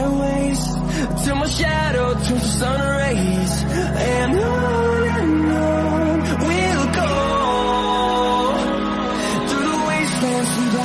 highways, till my shadow turns to sun rays. And on and on we'll go through the wastelands, through the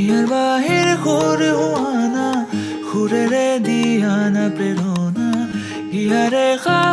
here বাহির করে Joana খুরে রে দিয়ানা প্রেরণা হিয়ারে খা